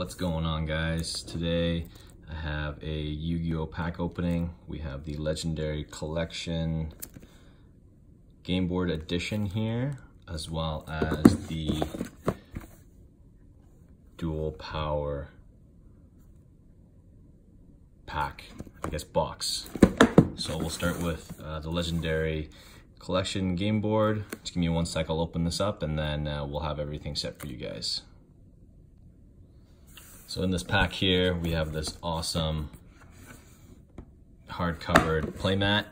What's going on guys? Today I have a Yu-Gi-Oh pack opening. We have the Legendary Collection Game Board Edition here, as well as the Duel Power pack, I guess box. So we'll start with uh, the Legendary Collection Game Board. Just give me one sec, I'll open this up and then uh, we'll have everything set for you guys. So in this pack here, we have this awesome hard-covered playmat,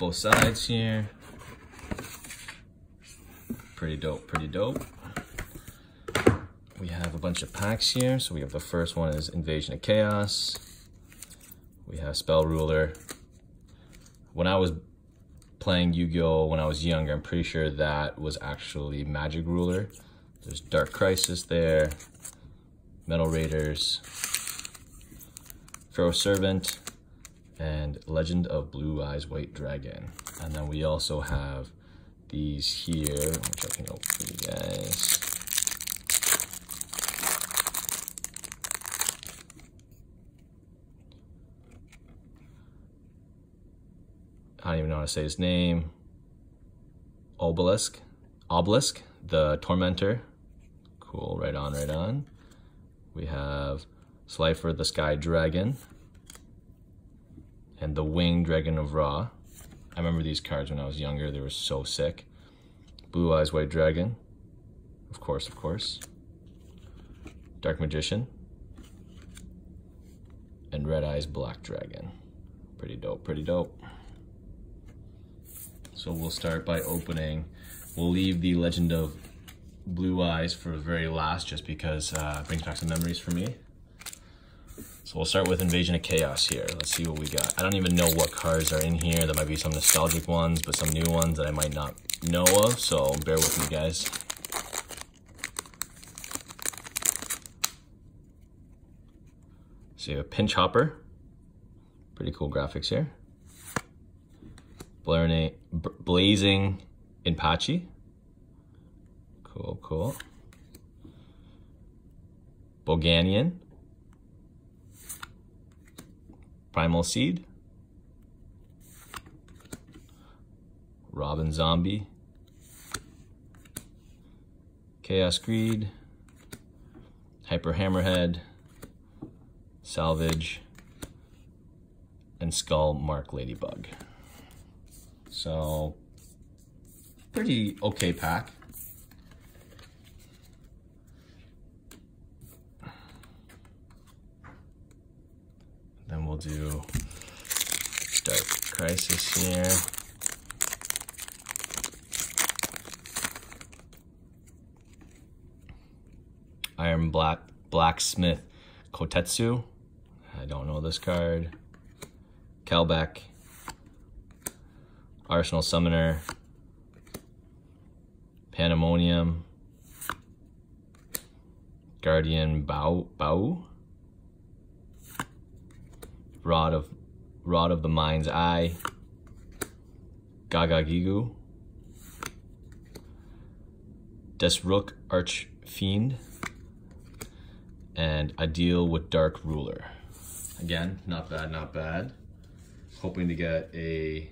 both sides here. Pretty dope, pretty dope. We have a bunch of packs here. So we have the first one is Invasion of Chaos. We have Spell Ruler. When I was playing Yu-Gi-Oh! when I was younger, I'm pretty sure that was actually Magic Ruler. There's Dark Crisis there. Metal Raiders, Pharaoh Servant, and Legend of Blue Eyes White Dragon. And then we also have these here, which I can open for you guys. I don't even know how to say his name. Obelisk. Obelisk, the Tormentor. Cool, right on, right on. We have Slifer the Sky Dragon and the Winged Dragon of Ra. I remember these cards when I was younger. They were so sick. Blue Eyes White Dragon. Of course, of course. Dark Magician. And Red Eyes Black Dragon. Pretty dope, pretty dope. So we'll start by opening. We'll leave the Legend of Blue Eyes for the very last just because uh, it brings back some memories for me. So we'll start with Invasion of Chaos here. Let's see what we got. I don't even know what cards are in here. There might be some nostalgic ones, but some new ones that I might not know of, so bear with me, guys. So you have Pinch Hopper. Pretty cool graphics here. Blazing Inpachi. Cool, cool. Bowganian. Primal Seed. Reborn Zombie. Chaos Greed. Hyper Hammerhead. Salvage. And Skull Mark Ladybug. So, pretty okay pack. Then we'll do Dark Crisis here. Iron Black Blacksmith Kotetsu. I don't know this card. Kelbek. Arsenal Summoner. Pandemonium. Guardian Bao Bao. Rod of Rod of the Mind's Eye, Gagagigo, Desrook Arch Fiend, and A Deal with Dark Ruler. Again, not bad, not bad. Hoping to get a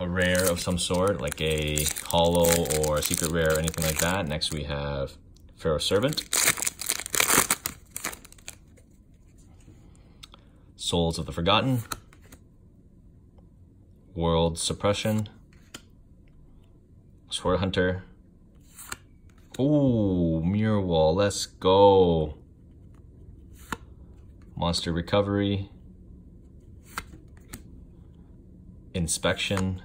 a rare of some sort, like a holo or a secret rare or anything like that. Next we have Pharaoh Servant. Souls of the Forgotten, World Suppression, Sword Hunter. Ooh, Mirror Wall, let's go. Monster Recovery, Inspection.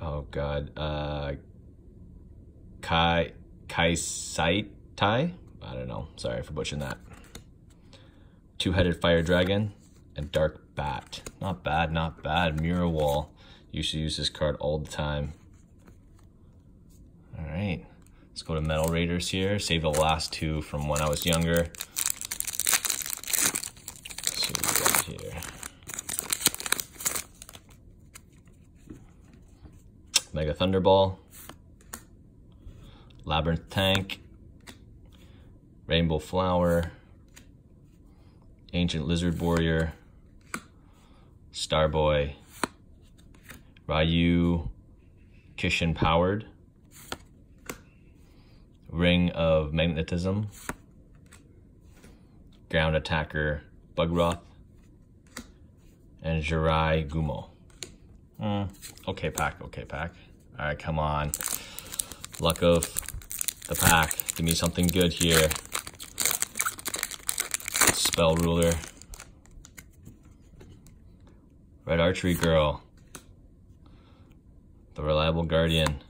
Oh God, uh, Kai Kai Sai Tai. I don't know. Sorry for butchering that. Two-Headed Fire Dragon, and Dark Bat. Not bad, not bad. Mirror Wall. Used to use this card all the time. All right, let's go to Metal Raiders here. Save the last two from when I was younger. Mega Thunderball. Labyrinth Tank. Rainbow Flower, Ancient Lizard Warrior, Starboy, Ryu, Kishin Powered, Ring of Magnetism, Ground Attacker Bugroth, and Jirai Gumo. Mm, okay, pack, okay, pack. All right, come on. Luck of the pack. Give me something good here. Spell Ruler. Red Archery Girl. The Reliable Guardian.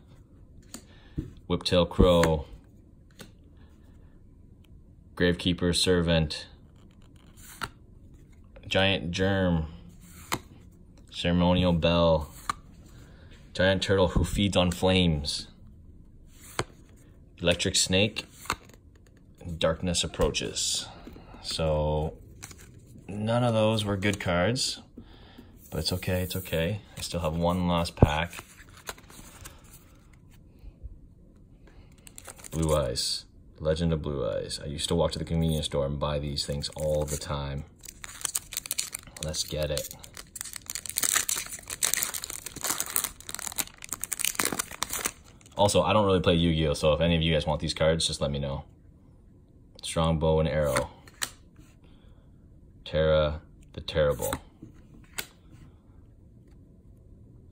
Whiptail Crow. Gravekeeper Servant. Giant Germ. Ceremonial Bell. Giant Turtle who feeds on flames. Electric Snake. Darkness Approaches. So, none of those were good cards. But it's okay, it's okay. I still have one last pack. Blue Eyes. Legend of Blue Eyes. I used to walk to the convenience store and buy these things all the time. Let's get it. Also, I don't really play Yu-Gi-Oh! So if any of you guys want these cards, just let me know. Strong Bow and Arrow. Terra the Terrible.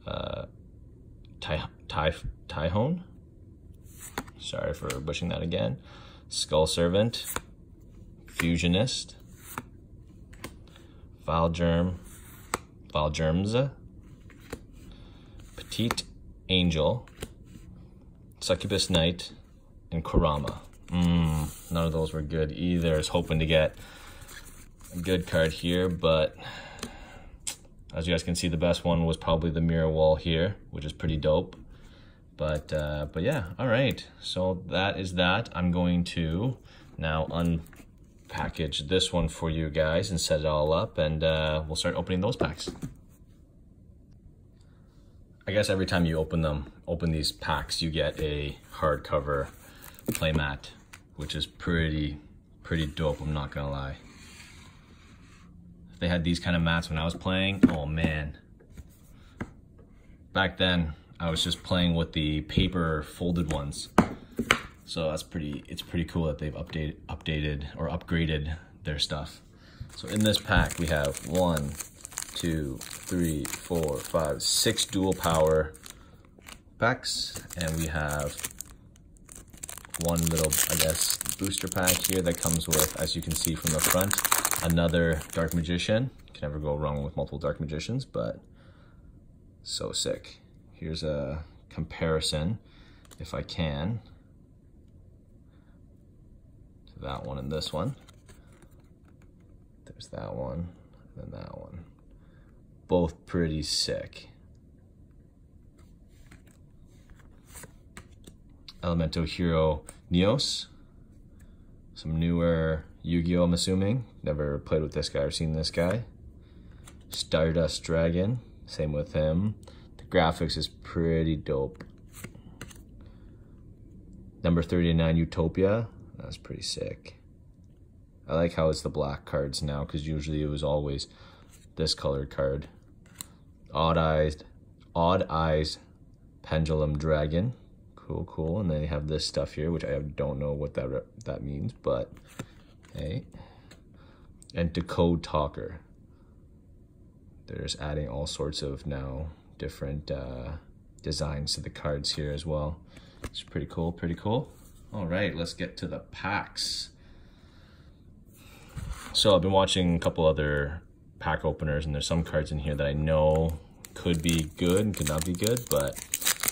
Uh, Ty, Ty, Tyhone? Sorry for bushing that again. Skull Servant. Fusionist. Vile Germ. Vile Germs. Petite Angel. Succubus Knight, and Kurama. Mm, none of those were good either. I was hoping to get good card here, but as you guys can see, the best one was probably the mirror wall here, which is pretty dope. But uh, but yeah, all right. So that is that. I'm going to now unpackage this one for you guys and set it all up, and uh, we'll start opening those packs. I guess every time you open them, open these packs, you get a hardcover playmat, which is pretty, pretty dope, I'm not gonna lie. They had these kind of mats when I was playing, oh man. Back then, I was just playing with the paper folded ones. So that's pretty, it's pretty cool that they've updated, updated or upgraded their stuff. So in this pack, we have one, two, three, four, five, six duel power packs, and we have one little, I guess, booster pack here that comes with, as you can see from the front, another Dark Magician. Can never go wrong with multiple Dark Magicians, but so sick. Here's a comparison, if I can, to that one and this one. There's that one, and that one both pretty sick. Elemental Hero Neos. Some newer Yu-Gi-Oh! I'm assuming. Never played with this guy or seen this guy. Stardust Dragon. Same with him. The graphics is pretty dope. Number 39 Utopia. That's pretty sick. I like how it's the black cards now because usually it was always this colored card. Odd Eyes, Odd Eyes Pendulum Dragon. Cool, cool. And then they have this stuff here, which I don't know what that that means, but hey. And Decode Talker. They're just adding all sorts of now different uh, designs to the cards here as well. It's pretty cool, pretty cool. All right, let's get to the packs. So I've been watching a couple other pack openers and there's some cards in here that I know could be good and could not be good, but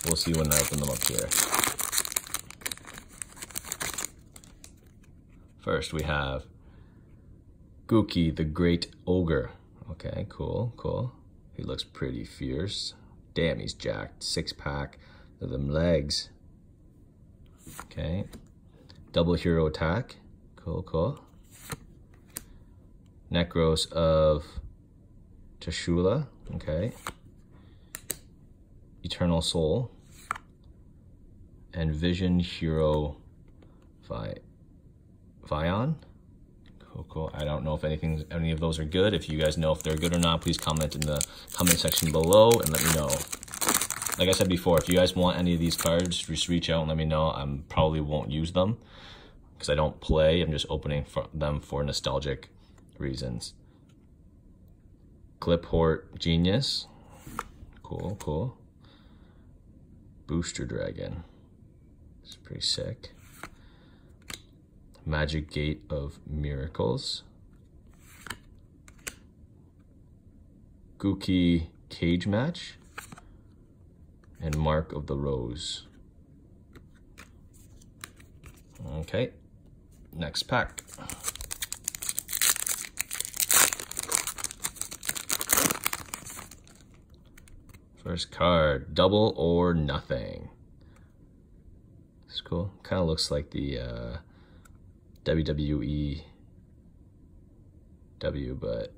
we'll see when I open them up here. First we have Gouki the Great Ogre. Okay, cool, cool. He looks pretty fierce. Damn, he's jacked. Six pack. of them legs. Okay. Double hero attack. Cool, cool. Nekroz of Trishula, okay. Eternal Soul, and Vision Hero Fi Vion. Cool, cool. I don't know if anything, any of those are good. If you guys know if they're good or not, please comment in the comment section below and let me know. Like I said before, if you guys want any of these cards, just reach out and let me know. I probably won't use them because I don't play. I'm just opening for them for nostalgic reasons. Qliphort Genius. Cool, cool. Booster Dragon. It's pretty sick. Magic Gate of Miracles. Gouki Cage Match. And Mark of the Rose. Okay, next pack. First card, double or nothing. It's cool. Kind of looks like the uh, WWE W, but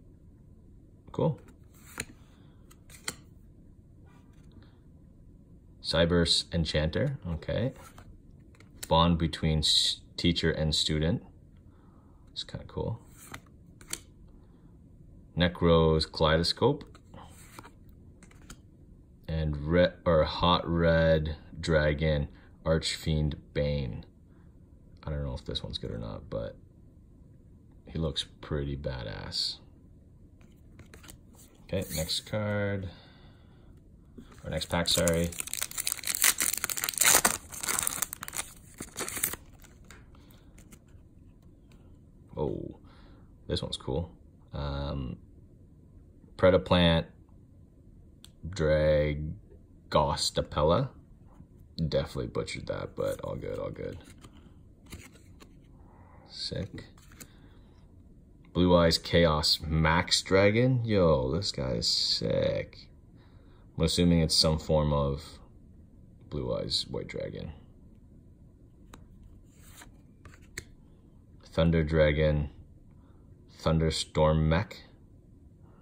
cool. Cyber's Enchanter, okay. Bond between teacher and student. It's kind of cool. Nekroz Kaleidoscope. And red or Hot Red Dragon Archfiend Bane. Know if this one's good or not, but he looks pretty badass. Okay, next card. Or next pack, sorry. Oh, this one's cool. Um, Predaplant Dragostapelia. Definitely butchered that, but all good, all good. Sick. Blue Eyes Chaos Max Dragon. Yo, this guy is sick. I'm assuming it's some form of Blue Eyes White Dragon. Thunder Dragon. Thunderstorm Mech.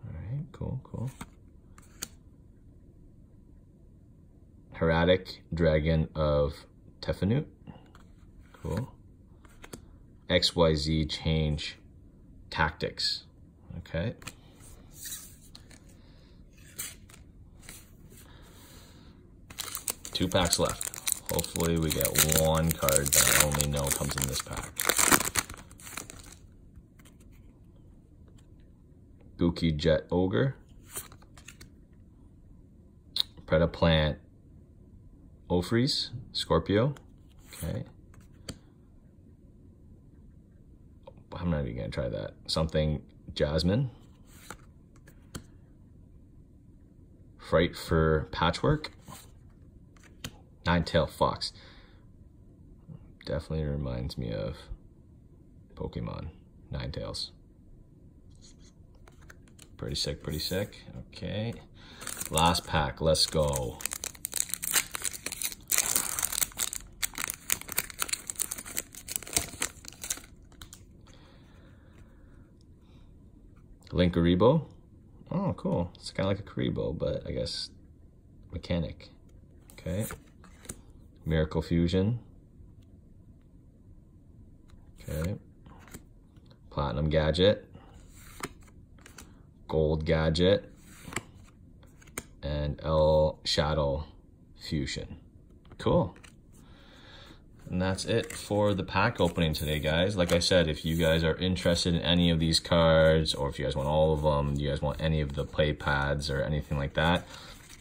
Alright, cool, cool. Hieratic Dragon of Tefnut. Cool. XYZ change tactics. Okay. Two packs left. Hopefully we get one card that I only know comes in this pack. Gouki Jet Ogre. Predaplant Ophrys, Scorpio. Okay. I'm not even gonna try that. Something Jasmine. Frightfur Patchwork. Nine-Tail Fox. Definitely reminds me of Pokemon. Ninetales. Pretty sick, pretty sick. Okay. Last pack, let's go. Linkuriboh. Oh, cool. It's kind of like a Kuriboh, but I guess mechanic. Okay. Miracle Fusion. Okay. Platinum Gadget. Gold Gadget. And El Shaddoll Fusion. Cool. And that's it for the pack opening today, guys. Like I said, if you guys are interested in any of these cards, or if you guys want all of them, you guys want any of the play pads or anything like that,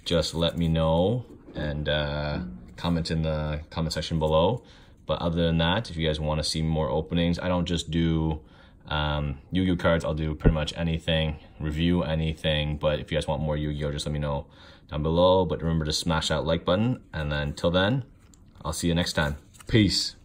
just let me know and uh, comment in the comment section below. But other than that, if you guys want to see more openings, I don't just do um, Yu-Gi-Oh cards. I'll do pretty much anything, review anything. But if you guys want more Yu-Gi-Oh, just let me know down below. But remember to smash that like button. And then till then, I'll see you next time. Peace.